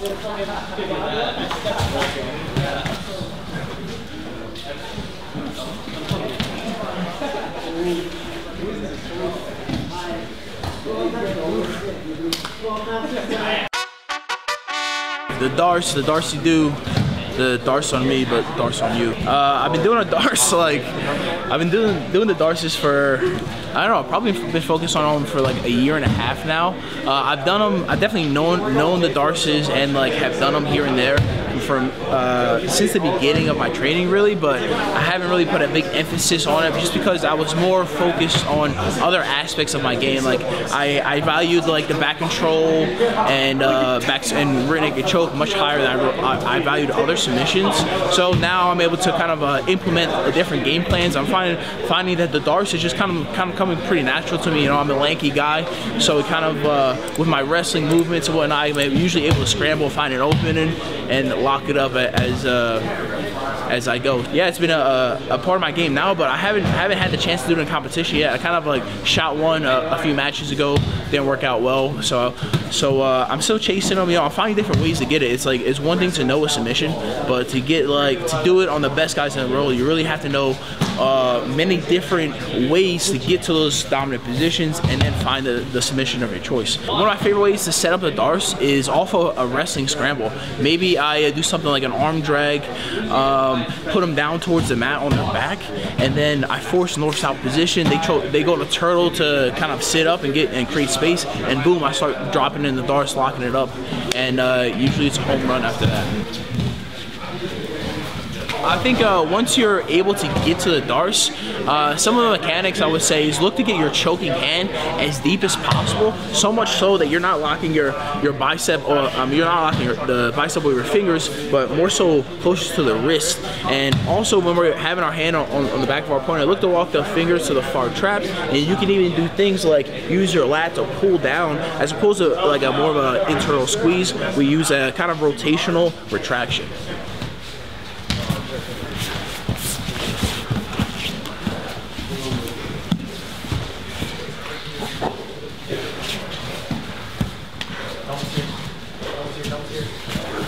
The Darce, the Darcy do, the Darce on me, but Darce on you. Uh, I've been doing a Darce like, I've been doing doing the Darces for, I don't know, probably been focused on them for like a year and a half now. Uh, I've done them, I've definitely known known the Darces and like have done them here and there from uh, since the beginning of my training really, but I haven't really put a big emphasis on it just because I was more focused on other aspects of my game. Like I, I valued like the back control and uh, back and naked choke much higher than I, I, valued other submissions. So now I'm able to kind of uh, implement different game plans. I'm finding finding that the darce is just kind of kind of coming pretty natural to me. You know, I'm a lanky guy, so it kind of uh, with my wrestling movements and whatnot, I'm usually able to scramble, find an opening, and lock lock it up as uh, as I go. Yeah, it's been a, a, part of my game now, but I haven't haven't had the chance to do it in competition yet. I kind of like shot one a, a few matches ago, didn't work out well, so so uh, I'm still chasing them. You know, I'm finding different ways to get it. It's like it's one thing to know a submission, but to get like to do it on the best guys in the world, you really have to know uh, many different ways to get to those dominant positions and then find the, the submission of your choice. One of my favorite ways to set up the darce is off of a wrestling scramble. Maybe I uh, do something like an arm drag, um, put them down towards the mat on their back, and then I force north-south position. They they go to turtle to kind of sit up and get and create space, and boom, I start dropping in the darce, locking it up, and uh, usually it's a home run after that. I think uh, once you're able to get to the darce, uh, some of the mechanics I would say is look to get your choking hand as deep as possible. So much so that you're not locking your your bicep or um, you're not locking your, the bicep with your fingers, but more so closer to the wrist. And also when we're having our hand on, on the back of our opponent, look to walk the fingers to the far trap, and you can even do things like use your lat to pull down as opposed to like a more of an internal squeeze. We use a kind of rotational retraction. here, comes here.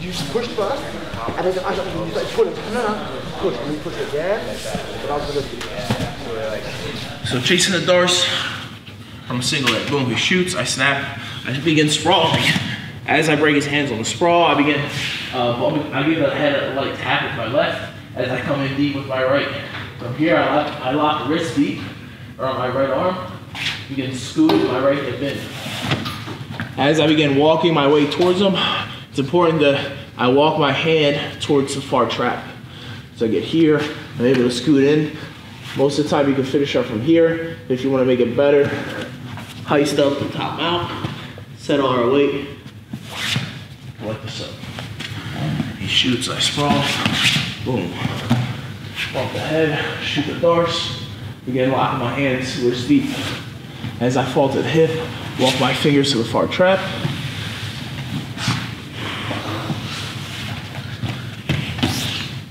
You just pushed first, and then I you like pulling. You push I gonna. So chasing the Darce from a single leg. Boom, he shoots, I snap, I begin sprawling. As I break his hands on the sprawl, I begin, uh, I give the head a light tap with my left as I come in deep with my right. From here, I lock, I lock the wrist deep around my right arm, begin scooting my right hip in. As I begin walking my way towards him, it's important that I walk my hand towards the far trap. So I get here, I'm able to scoot in. Most of the time you can finish up from here. If you want to make it better, heist up and top out, settle our weight, like this. Um, he shoots, I sprawl, boom. Bump the head, shoot the darce, begin locking my hands wrist deep. As I fall to the hip, walk my fingers to the far trap.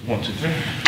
One, two, three.